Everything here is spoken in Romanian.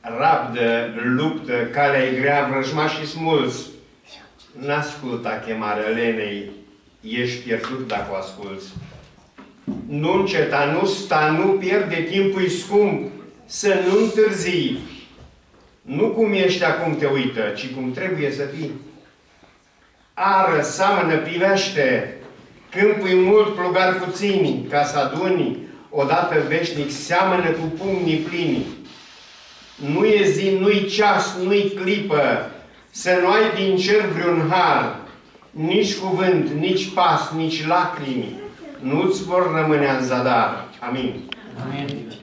rabdă, luptă, calea e grea, vrăjmașii smulți. N-asculta chemarea lenei, ești pierdut dacă o asculți. Nu înceta, nu sta, nu pierde timpul scump, să nu întârzii. Nu cum ești acum te uită, ci cum trebuie să fii. Ară, seamănă, privește, câmpul mult, plugar puțini, ca să aduni, odată veșnic, seamănă cu pumnii plini. Nu e zi, nu-i ceas, nu-i clipă, să nu ai din cer vreun har, nici cuvânt, nici pas, nici lacrimi, nu-ți vor rămâne în zadar. Amin. Amin.